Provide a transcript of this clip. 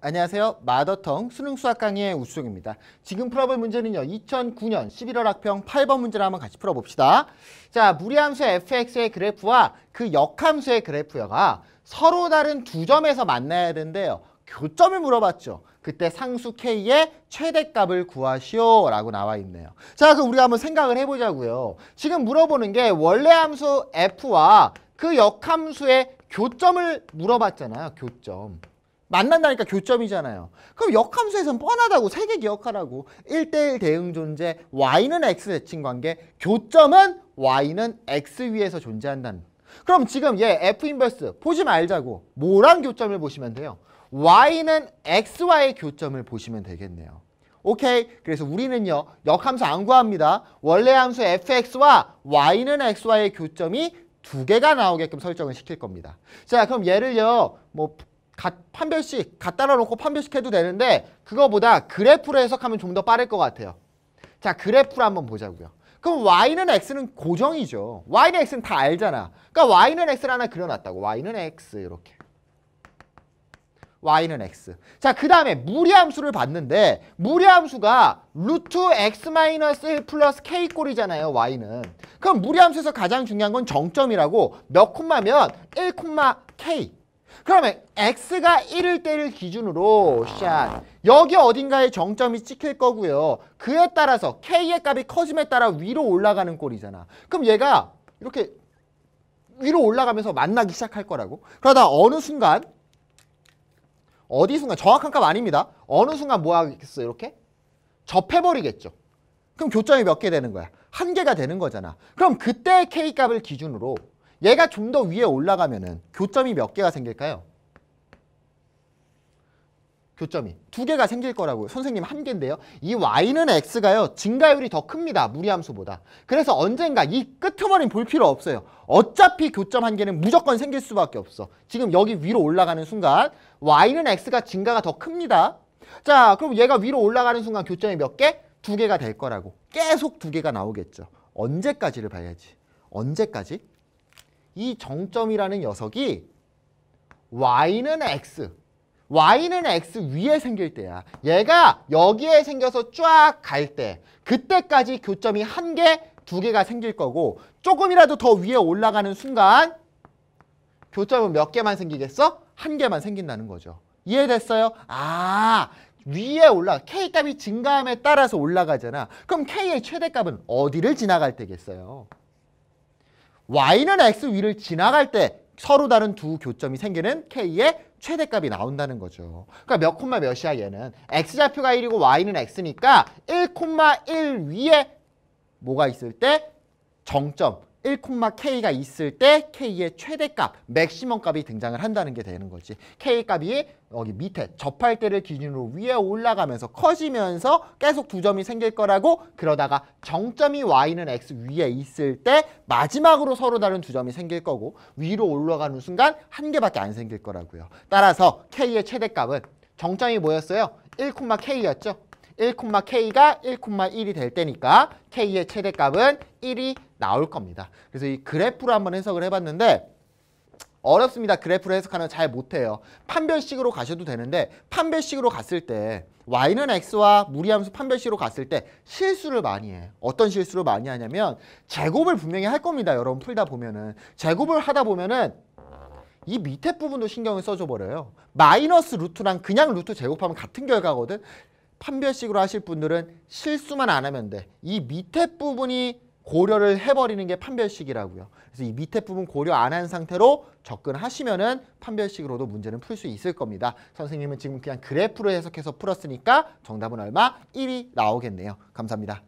안녕하세요. 마더텅 수능 수학 강의의 우수정입니다. 지금 풀어볼 문제는요. 2009년 11월 학평 8번 문제를 한번 같이 풀어봅시다. 자, 무리함수 fx의 그래프와 그 역함수의 그래프가 서로 다른 두 점에서 만나야 된대요. 교점을 물어봤죠. 그때 상수 k의 최대값을 구하시오 라고 나와 있네요. 자, 그럼 우리가 한번 생각을 해보자고요. 지금 물어보는 게 원래 함수 f와 그 역함수의 교점을 물어봤잖아요. 교점. 만난다니까 교점이잖아요. 그럼 역함수에서는 뻔하다고 세 개 기억하라고. 1대1 대응 존재, y는 x 대칭 관계, 교점은 y는 x 위에서 존재한다는. 그럼 지금 얘 f 인버스 보지 말자고. 뭐랑 교점을 보시면 돼요? y는 x와의 교점을 보시면 되겠네요. 오케이. 그래서 우리는요. 역함수 안 구합니다. 원래 함수 fx와 y는 x와의 교점이 두 개가 나오게끔 설정을 시킬 겁니다. 자, 그럼 얘를요. 뭐 판별식 갖다 놓고 판별식 해도 되는데 그거보다 그래프로 해석하면 좀 더 빠를 것 같아요. 자 그래프로 한번 보자고요. 그럼 y는 x는 고정이죠. y는 x는 다 알잖아. 그러니까 y는 x를 하나 그려놨다고. y는 x 이렇게. y는 x. 자, 그 다음에 무리함수를 봤는데 무리함수가 루트 x 마이너스 1 플러스 k 꼴이잖아요, y는. 그럼 무리함수에서 가장 중요한 건 정점이라고 몇 콤마면 1 콤마 k. 그러면 x가 1일 때를 기준으로 샷 여기 어딘가에 정점이 찍힐 거고요. 그에 따라서 k의 값이 커짐에 따라 위로 올라가는 꼴이잖아. 그럼 얘가 이렇게 위로 올라가면서 만나기 시작할 거라고. 그러다 어느 순간 어디 순간 정확한 값 아닙니다. 어느 순간 뭐 하겠어 이렇게 접해버리겠죠. 그럼 교점이 몇 개 되는 거야? 한 개가 되는 거잖아. 그럼 그때 k 값을 기준으로 얘가 좀 더 위에 올라가면은 교점이 몇 개가 생길까요? 교점이 두 개가 생길 거라고요. 선생님 한 개인데요. 이 y는 x가요. 증가율이 더 큽니다. 무리함수보다. 그래서 언젠가 이 끄트머리는 볼 필요 없어요. 어차피 교점 한 개는 무조건 생길 수밖에 없어. 지금 여기 위로 올라가는 순간 y는 x가 증가가 더 큽니다. 자 그럼 얘가 위로 올라가는 순간 교점이 몇 개? 두 개가 될 거라고. 계속 두 개가 나오겠죠. 언제까지를 봐야지. 언제까지? 이 정점이라는 녀석이 y는 x, y는 x 위에 생길 때야. 얘가 여기에 생겨서 쫙 갈 때, 그때까지 교점이 한 개, 두 개가 생길 거고 조금이라도 더 위에 올라가는 순간 교점은 몇 개만 생기겠어? 한 개만 생긴다는 거죠. 이해됐어요? 아, 위에 올라 K값이 증가함에 따라서 올라가잖아. 그럼 K의 최대값은 어디를 지나갈 때겠어요? Y는 x 위를 지나갈 때 서로 다른 두 교점이 생기는 k의 최대값이 나온다는 거죠. 그러니까 몇 콤마 몇이야 얘는. x좌표가 1이고 y는 x니까 1콤마1 위에 뭐가 있을 때 정점 1,k가 있을 때 k의 최대값, 맥시멈 값이 등장을 한다는 게 되는 거지. k 값이 여기 밑에 접할 때를 기준으로 위에 올라가면서 커지면서 계속 두 점이 생길 거라고 그러다가 정점이 y는 x 위에 있을 때 마지막으로 서로 다른 두 점이 생길 거고 위로 올라가는 순간 한 개밖에 안 생길 거라고요. 따라서 k의 최대값은 정점이 뭐였어요? 1,k였죠. 1,k가 1,1이 될 때니까 k의 최대값은 1이 나올 겁니다. 그래서 이 그래프로 한번 해석을 해봤는데 어렵습니다. 그래프로 해석하는 잘 못해요. 판별식으로 가셔도 되는데 판별식으로 갔을 때 y는 x와 무리함수 판별식으로 갔을 때 실수를 많이 해. 어떤 실수를 많이 하냐면 제곱을 분명히 할 겁니다. 여러분 풀다 보면은 제곱을 하다 보면은 이 밑에 부분도 신경을 써줘 버려요. 마이너스 루트랑 그냥 루트 제곱하면 같은 결과거든. 판별식으로 하실 분들은 실수만 안 하면 돼. 이 밑에 부분이 고려를 해버리는 게 판별식이라고요. 그래서 이 밑에 부분 고려 안 한 상태로 접근하시면은 판별식으로도 문제는 풀 수 있을 겁니다. 선생님은 지금 그냥 그래프로 해석해서 풀었으니까 정답은 얼마? 1이 나오겠네요. 감사합니다.